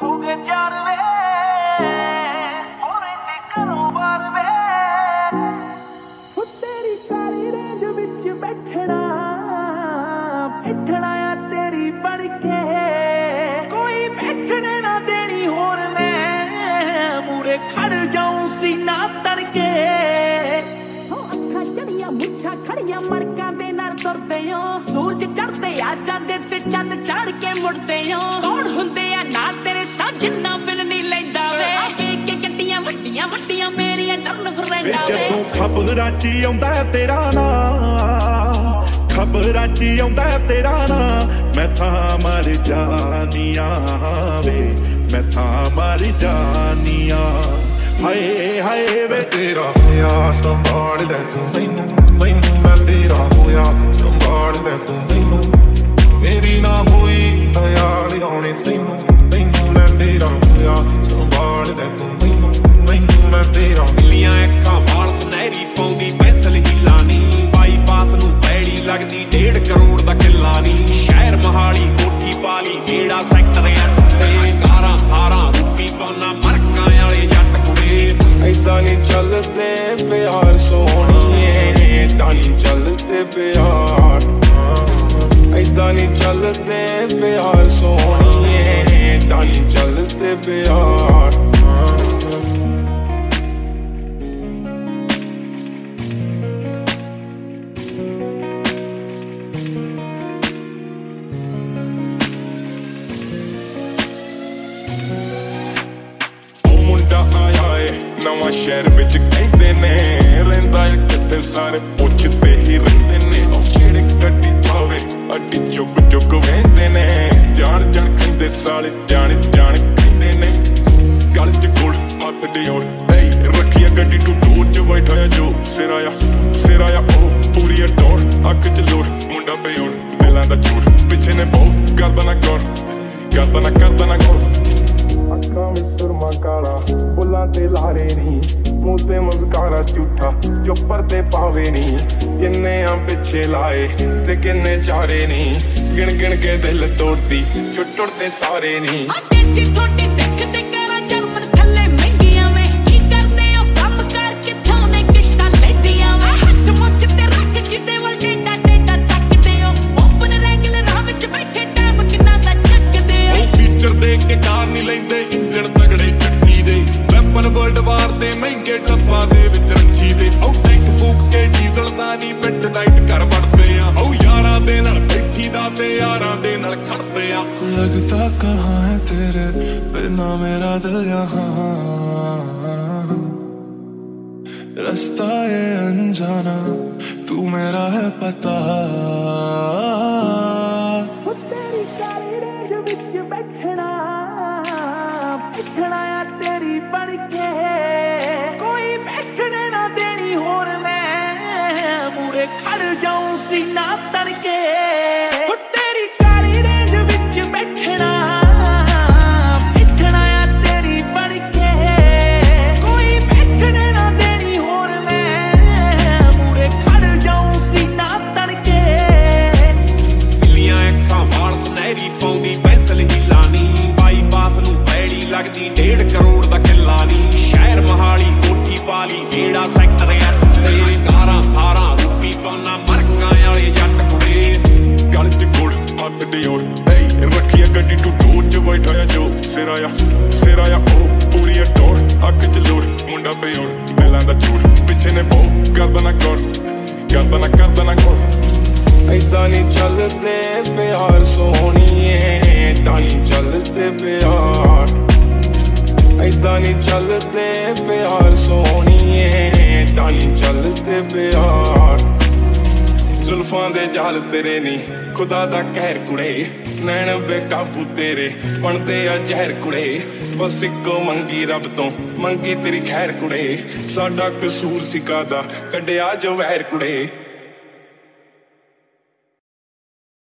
ਹੋ ਗਏ ਚਾਰ ਵੇ ਹੋਰੇ ਤੇ ਘਰੋਂ ਬਾਰ ਵੇ। ਤੇਰੀ ਕਾਲੀ ਰੇਂਜ ਵਿੱਚ ਬੈਠਣਾ ਬੈਠਣਾ ਆ ਤੇਰੀ ਬਣ ਕੇ। ਕੋਈ ਬੈਠਣੇ ਨਾ ਦੇਣੀ ਹੋਰ ਮੈਂ ਮੂਰੇ ਖੜ ਜਾਉਂ ਸੀਨਾ ਤਣ ਕੇ ਹੋ ਅੱਖਾਂ ਚੜੀਆਂ ਮੁੱਛਾਂ ਖੜੀਆਂ ਮੜਕਾਂ ਦੇ ਨਾਲ ਤੁਰਦੇ ਹੋ। ਸੂਰਜ ਚੜ੍ਹਦੇ ਆ ਜਾਂਦੇ ਤੇ ਚੰਨ ਚੜ ਕੇ ਮੁੜਦੇ ਹੋ। ਕੌਣ ਹੁੰਦੇ ਆ ਨਾਲ ਤੇਰੇ ਸਾਜਣਾ ਬਿਨ ਨਹੀਂ ਲੈਂਦਾ ਵੇ। ਵੇਖ ਕੇ ਗੱਡੀਆਂ ਵੱਡੀਆਂ ਵੱਡੀਆਂ ਮੇਰੀਆਂ ਟਰਨ ਵੇ ਫਰੈਂਡਾਂ ਵੇ। ਜਦੋਂ ਖਬਰਾਂ 'ਚ ਆਉਂਦਾ ਤੇਰਾ ਨਾਂ ਖਬਰਾਂ 'ਚ ਆਉਂਦਾ ਹੈ ਤੇਰਾ ਨਾਂ ਮੈਂ ਤਾਂ ਮਰ ਜਾਨੀਆਂ ਵੇ ਮੈਂ ਤਾਂ ਮਰ ਜਾਨੀਆਂ। ਹਾਏ ਹਾਏ ਵੇ। ਤੇਰਾ ਹੋਇਆ ਸੰਭਾਲ ਲੈ ਤੂੰ ਪੈੜੀ ਲੱਗਦੀ 1.5 ਕਰੋੜ ਦਾ ਕਿੱਲਾ ਨੀ। ਸ਼ਹਿਰ ਮਹਾਲੀ, ਕੋਠੀ ਪਾਲੀ ਏੜਾ ਸੈਕਟਰ ਅੱਟ ਤੇ ਕਾਰਾਂ ਥਾਰਾਂ ਰੂਪੀ ਪਾਉਣਾ ਮਰਕਾਂ ਵਾਲੇ ਜੱਟ ਕੁੜੇ। ਐਦਾਂ ਨਹੀਂ ਚੱਲਦੇ ਪਿਆਰ ਸੋਹਣੀਏ ਤਾਂ ਨਹੀਂ ਚੱਲਦੇ ਪਿਆਰ। ਐਦਾਂ ਨਹੀਂ ਚੱਲਦੇ ਪਿਆਰ ਸੋਹਣੀਏ ਤਾਂ ਨਹੀਂ ਚੱਲਦੇ ਪਿਆਰ। ਉਹ ਮੁੰਡਾ ਆਇਆ ਏ, ਨਵਾਂ ਸ਼ਹਿਰ ਵਿੱਚ ਕਹਿੰਦੇ ਨੇ, ਰਹਿੰਦਾ ਏ ਕਿੱਥੇ ਸਾਰੇ ਪੁੱਛਦੇ ਹੀ ਰਹਿੰਦੇ ਨੇ। ਉਹ ਕਿਹੜੇ ਗੱਡੀ ਚਾਵੇ ਅੱਡੀ ਚੁੱਕ ਚੁੱਕ ਵੇਂਦੇ ਨੇ। ਜਾਣ ਜਾਣ ਕਹਿੰਦੇ, ਸਾਲੇ ਜਾਣ ਜਾਣ ਕਹਿੰਦੇ ਨੇ। ਗਲ ਚ ਗੁੜ ਹੱਥ ਡਿਓੜ ਏ ਰੱਖਿਆ ਗੱਡੀ ਟੂ ਟੂਰ ਚ ਬੈਠਾ ਜੋ ਸਿਰਾ ਆ ਸਿਰਾ ਆ ਉਹ ਪੂਰੀ ਅਡੋਰ ਅੱਖ ਚ ਲੋੜ ਮੁੰਡਾ ਪਿਓੜ ਦਿਲਾਂ ਦਾ ਚੂੜ ਪਿੱਛੇ ਨੇ ਬਹੁ ਕਰਦਾ ਨਾ ਗੌਰ, ਕਰਦਾ ਨਾ ਕਰਦਾ ਨਾ ਕਰ ਅੱਖਾਂ ਵਿੱਚ ਸੁਰਮਾ ਕਾਲਾ। ਬੁੱਲਾਂ ਤੇ ਲਾਰੇ ਨਹੀਂ, ਮੂੰਹ ਤੇ ਮੁਸਕਾਰਾ ਝੂਠਾ, ਜੋ ਪਰਦੇ ਪਾਵੇ ਨਹੀਂ। ਕਿੰਨੇ ਆ ਪਿੱਛੇ ਲਾਏ ਤੇ ਕਿੰਨੇ ਚਾਰੇ ਨਹੀਂ। ਗਿਣ ਗਿਣ ਕੇ ਦਿਲ ਤੋੜਦੀ ਛੁੱਟ ਤੇ ਤਾਰੇ ਨਹੀਂ। ਦੇਸੀ ਥੋੜੀ ਦੀਵਾਰ ਤੇ ਮਹਿੰਗੇ ਡੱਬਾ ਦੇ ਵਿੱਚ ਰੱਖੀ ਦੇ। ਉਹ ਟੈਂਕ ਫੂਕ ਕੇ ਡੀਜ਼ਲ ਦਾ ਨਹੀਂ ਮਿਡ ਨਾਈਟ ਘਰ ਵੜਦੇ ਆ। ਉਹ ਯਾਰਾਂ ਦੇ ਨਾਲ ਬੈਠੀ ਦਾ ਤੇ ਯਾਰਾਂ ਦੇ ਨਾਲ ਖੜਦੇ ਆ। ਲੱਗਦਾ ਕਹਾਂ ਹੈ ਤੇਰੇ ਬਿਨਾ ਮੇਰਾ ਦਿਲ ਯਹਾਂ। ਰਸਤਾ ਇਹ ਅਣਜਾਣਾ, ਤੂੰ ਮੇਰਾ ਹੈ ਪਤਾ। ਮੈਂ ਮੂਰੇ ਖੜ ਜਾਉਂ ਏ ਰੱਖਿਆ ਗੱਡੀ ਟੂ ਟੂਰ ਚ ਬੈਠਾ ਜੋ ਸਿਰਾ ਆ ਸਿਰਾ ਆ, ਉਹ ਪੂਰੀ ਅਡੋਰ ਅੱਖ ਚ ਲੋੜ, ਮੁੰਡਾ ਪਿਓੜ ਦਿਲਾਂ ਦਾ ਚੂੜ ਪਿੱਛੇ ਨੇ ਬਹੁ ਕਰਦਾ ਨਾ ਗੌਰ, ਕਰਦਾ ਨਾ ਕਰਦਾ ਨਾ ਗੌਰ। ਐਦਾਂ ਨਹੀਂ ਚੱਲਦੇ ਪਿਆਰ ਸੋਹਣੀਏ ਤਾਂ ਨਹੀਂ ਚੱਲਦੇ ਪਿਆਰ। ਐਦਾਂ ਨਹੀਂ ਚੱਲਦੇ ਪਿਆਰ ਸੋਹਣੀਏ ਤਾਂ ਨਹੀਂ ਚੱਲਦੇ ਪਿਆਰ। ਜ਼ੁਲਫਾਂ ਦੇ ਜਾਲ ਤੇਰੇ ਨਹੀਂ ਖੁਦਾ ਦਾ ਕਹਿਰ ਕੁੜੇ। ਨੈਣ ਬੇਕਾਬੂ ਤੇਰੇ ਬਣਦੇ ਆ ਜ਼ਹਿਰ ਕੁੜੇ। ਬਸ ਇੱਕੋ ਮੰਗੀ ਰੱਬ ਤੋਂ, ਮੰਗੀ ਤੇਰੀ ਖੈਰ ਕੁੜੇ। ਸਾਡਾ ਕਸੂਰ ਸਿਕਾ ਦਾ ਕੱਢਿਆ ਜੋ ਵਹਿਰ ਕੁੜੇ।